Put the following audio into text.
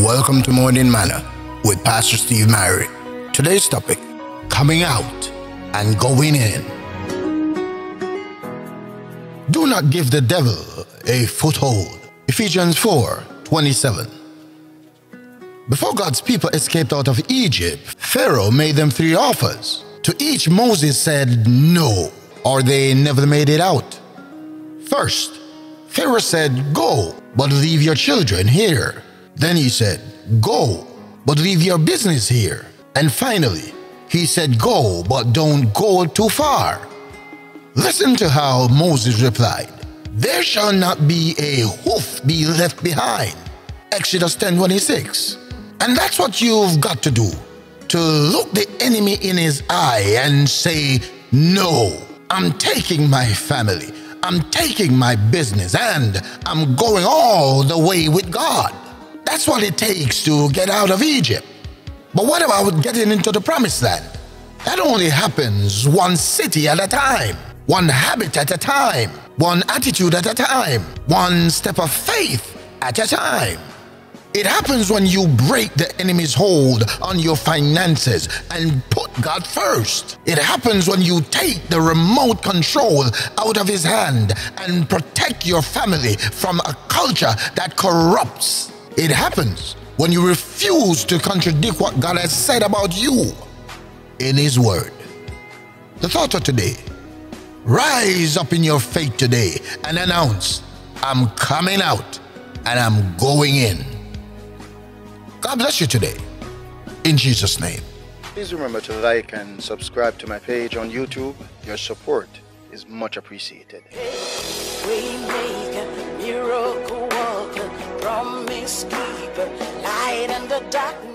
Welcome to Morning Manna with Pastor Steve Myrie. Today's topic coming out and going in. Do not give the devil a foothold. Ephesians 4 27. Before God's people escaped out of Egypt, Pharaoh made them three offers. To each, Moses said no, or they never made it out. First, Pharaoh said, Go, but leave your children here. Then he said, Go, but leave your business here. And finally, he said, Go, but don't go too far. Listen to how Moses replied, There shall not be a hoof be left behind. Exodus 10 26. And that's what you've got to do to look the enemy in his eye and say, No, I'm taking my family, I'm taking my business, and I'm going all the way with God. That's what it takes to get out of Egypt. But what about getting into the promised land? That only happens one city at a time, one habit at a time, one attitude at a time, one step of faith at a time. It happens when you break the enemy's hold on your finances and put God first. It happens when you take the remote control out of his hand and protect your family from a culture that corrupts. It happens when you refuse to contradict what God has said about you in his word. The thought of today rise up in your faith today and announce, I'm coming out and I'm going in. God bless you today. In Jesus' name. Please remember to like and subscribe to my page on YouTube. Your support is much appreciated. Waymaker, promise light in the darkness.